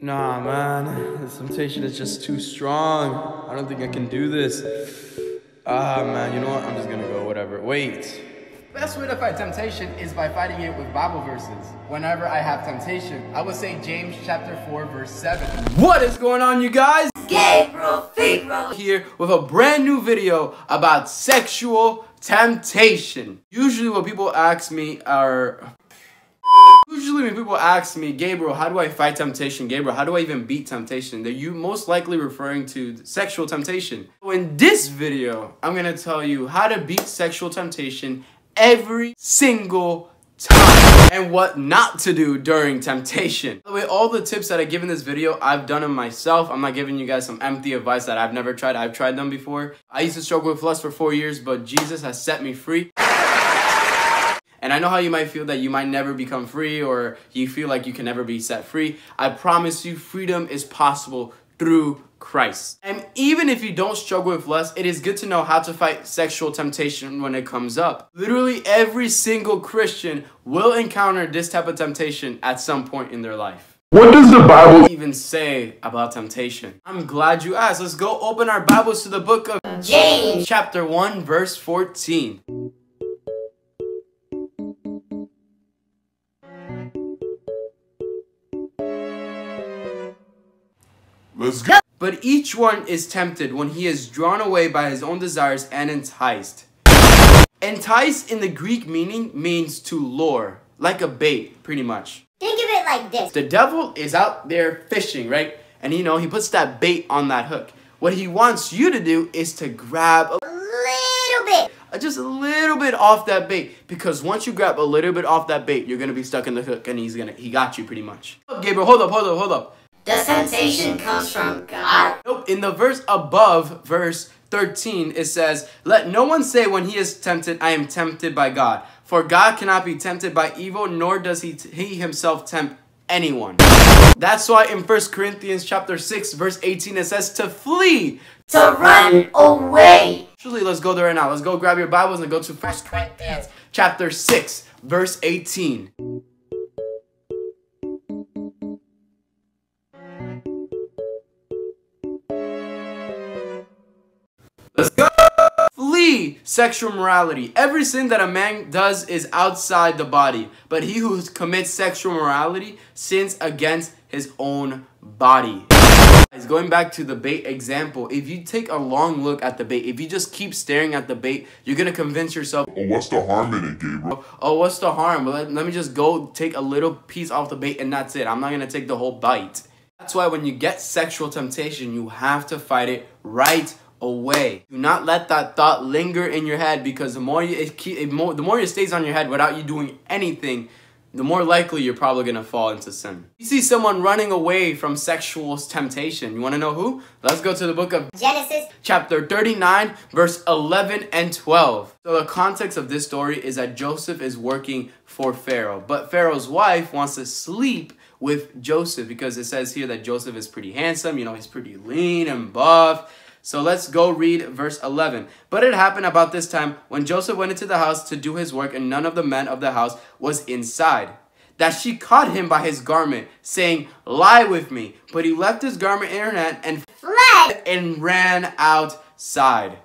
Nah, man. This temptation is just too strong. I don't think I can do this. Ah, man. You know what? I'm just gonna go. Whatever. Wait. Best way to fight temptation is by fighting it with Bible verses. Whenever I have temptation, I would say James chapter 4 verse 7. What is going on, you guys? Gabriel Figueroa. Here with a brand new video about sexual temptation. Usually what people ask me are Usually when people ask me, Gabriel, how do I fight temptation? Gabriel, how do I even beat temptation? They're you most likely referring to sexual temptation. In this video, I'm gonna tell you how to beat sexual temptation every single time and what not to do during temptation. By the way, all the tips that I give in this video, I've done them myself. I'm not giving you guys some empty advice that I've never tried. I've tried them before. I used to struggle with lust for four years, but Jesus has set me free. And I know how you might feel that you might never become free or you feel like you can never be set free. I promise you, freedom is possible through Christ. And even if you don't struggle with lust, it is good to know how to fight sexual temptation when it comes up. Literally every single Christian will encounter this type of temptation at some point in their life. What does the Bible Even say about temptation. I'm glad you asked. Let's go open our Bibles to the book of James. chapter 1 verse 14. Let's go. But each one is tempted when he is drawn away by his own desires and enticed. Entice in the Greek meaning means to lure, like a bait, pretty much. Think of it like this. The devil is out there fishing, right? And you know, he puts that bait on that hook. What he wants you to do is to grab a, little bit. uh, just a little bit off that bait because once you grab a little bit off that bait, you're gonna be stuck in the hook and he's gonna he got you pretty much. Gabriel, hold up, hold up, hold up. The temptation comes from God. Nope. In the verse above, verse 13, it says, Let no one say when he is tempted, I am tempted by God. For God cannot be tempted by evil, nor does he, he himself tempt anyone. That's why in 1 Corinthians chapter 6, verse 18, it says to flee. To run away. Actually, let's go there right now. Let's go grab your Bibles and go to 1 Corinthians chapter 6, verse 18. Sexual morality. Every sin that a man does is outside the body, but he who commits sexual morality sins against his own body. Guys, going back to the bait example, if you take a long look at the bait, if you just keep staring at the bait, you're gonna convince yourself, Oh, what's the harm in it, Gabriel? oh, what's the harm? Let, let me just go take a little piece off the bait and that's it. I'm not gonna take the whole bite. That's why when you get sexual temptation, you have to fight it right away. Do not let that thought linger in your head because the more you, it keep, it more, the more it stays on your head without you doing anything, the more likely you're probably gonna fall into sin. You see someone running away from sexual temptation. You wanna know who? Let's go to the book of Genesis. chapter 39, verse 11 and 12. So, the context of this story is that Joseph is working for Pharaoh, but Pharaoh's wife wants to sleep with Joseph because it says here that Joseph is pretty handsome, you know, he's pretty lean and buff. So let's go read verse 11. But it happened about this time when Joseph went into the house to do his work, and none of the men of the house was inside. That she caught him by his garment, saying, Lie with me. But he left his garment in her hand and Fled. and ran outside.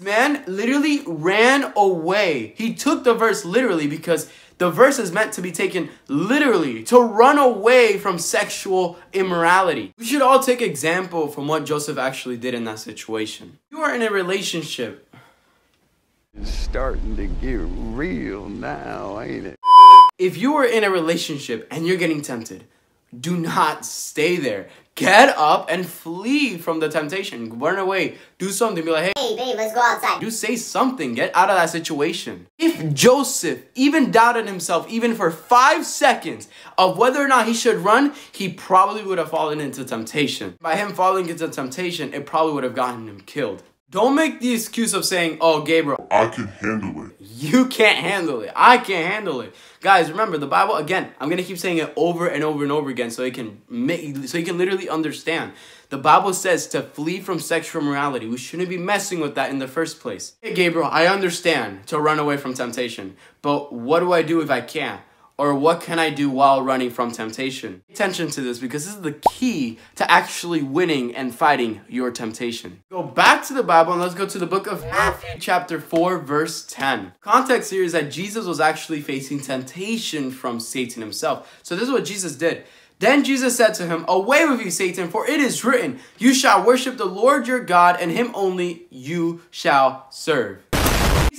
Man literally ran away. He took the verse literally because the verse is meant to be taken literally to run away from sexual immorality. We should all take example from what Joseph actually did in that situation. You are in a relationship. It's starting to get real now, ain't it? If you are in a relationship and you're getting tempted, do not stay there. Get up and flee from the temptation. Run away. Do something. Be like, hey, Hey, babe, let's go outside. Do say something. Get out of that situation. If Joseph even doubted himself, even for five seconds, of whether or not he should run, he probably would have fallen into temptation. By him falling into temptation, it probably would have gotten him killed. Don't make the excuse of saying, oh, Gabriel, I can handle it. you can't handle it. I can't handle it. Guys, remember the Bible again. I'm gonna keep saying it over and over and over again, so you can make, so you can literally understand. The Bible says to flee from sexual morality. We shouldn't be messing with that in the first place. Hey, Gabriel, I understand to run away from temptation, but what do I do if I can't? Or what can I do while running from temptation? Pay attention to this because this is the key to actually winning and fighting your temptation. Go back to the Bible and let's go to the book of Matthew chapter 4 verse 10. Context here is that Jesus was actually facing temptation from Satan himself. So this is what Jesus did. Then Jesus said to him, Away with you, Satan, for it is written, You shall worship the Lord your God, and him only you shall serve.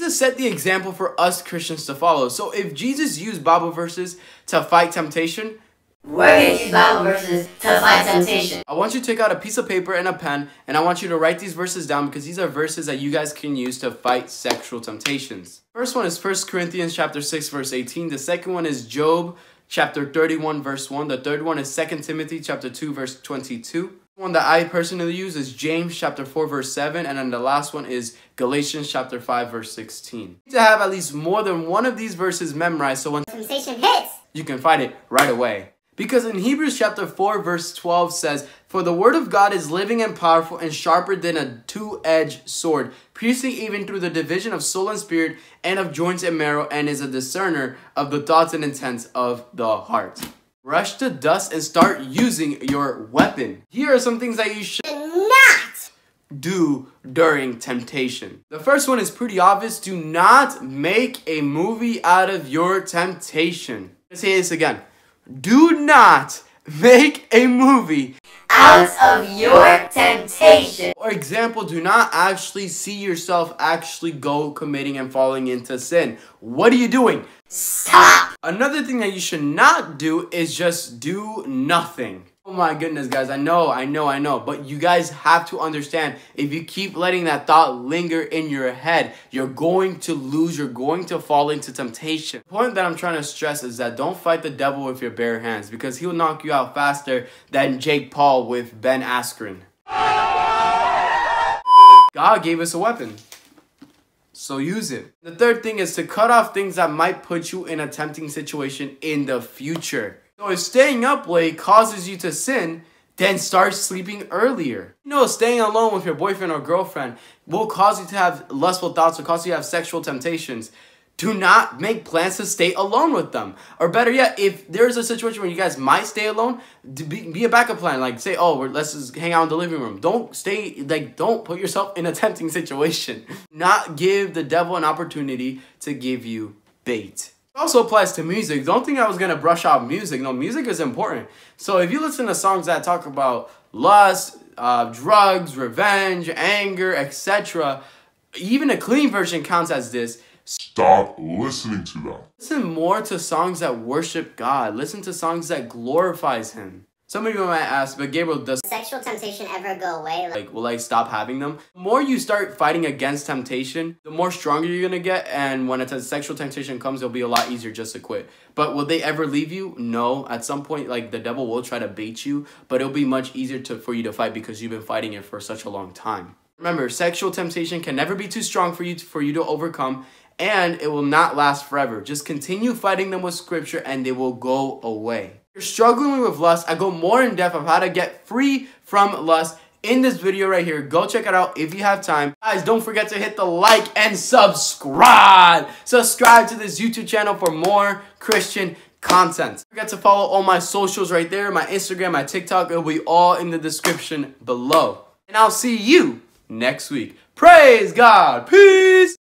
Jesus set the example for us Christians to follow. So if Jesus used Bible verses to fight temptation, We're gonna use Bible verses to fight temptation. I want you to take out a piece of paper and a pen, and I want you to write these verses down because these are verses that you guys can use to fight sexual temptations. First one is 1 Corinthians chapter 6 verse 18. The second one is Job chapter 31 verse 1. The third one is 2 Timothy chapter 2 verse 22. One that I personally use is James chapter 4 verse 7 and then the last one is Galatians chapter 5 verse 16. You need to have at least more than one of these verses memorized so when Temptation hits. you can find it right away. Because in Hebrews chapter 4 verse 12 says, For the word of God is living and powerful and sharper than a two-edged sword, piercing even through the division of soul and spirit and of joints and marrow, and is a discerner of the thoughts and intents of the heart. Rush to dust and start using your weapon. Here are some things that you should Not. do during temptation. The first one is pretty obvious. Do not make a movie out of your temptation. Let's say this again. Do not make a movie. Out of your temptation. For example, do not actually see yourself actually go committing and falling into sin. What are you doing? Stop. Another thing that you should not do is just do nothing. Oh my goodness, guys. I know, I know, I know. But you guys have to understand if you keep letting that thought linger in your head, you're going to lose, you're going to fall into temptation. The point that I'm trying to stress is that don't fight the devil with your bare hands because he'll knock you out faster than Jake Paul with Ben Askren. God gave us a weapon. So use it. The third thing is to cut off things that might put you in a tempting situation in the future. So if staying up late causes you to sin, then start sleeping earlier. You know, staying alone with your boyfriend or girlfriend will cause you to have lustful thoughts, will cause you to have sexual temptations. Do not make plans to stay alone with them. Or better yet, if there's a situation where you guys might stay alone, be, be a backup plan. Like say, oh, let's just hang out in the living room. Don't stay, like, don't put yourself in a tempting situation. Not give the devil an opportunity to give you bait. Also applies to music. Don't think I was gonna brush out music. No, music is important. So if you listen to songs that talk about lust, uh, drugs, revenge, anger, etc., even a clean version counts as this. Stop listening to them. Listen more to songs that worship God. Listen to songs that glorifies Him. Some of you might ask, but Gabriel, does Sexual temptation ever go away? Like, will I stop having them? The more you start fighting against temptation, the more stronger you're gonna get, and when a sexual temptation comes, it'll be a lot easier just to quit. But will they ever leave you? No. At some point, like the devil will try to bait you, but it'll be much easier to for you to fight because you've been fighting it for such a long time. Remember, sexual temptation can never be too strong for you to, for you to overcome, and it will not last forever. Just continue fighting them with scripture, and they will go away. You're struggling with lust, I go more in depth of how to get free from lust in this video right here. Go check it out if you have time. Guys, don't forget to hit the like and subscribe. Subscribe to this YouTube channel for more Christian content. Don't forget to follow all my socials right there. My Instagram, my TikTok, it'll be all in the description below. And I'll see you next week. Praise God. Peace.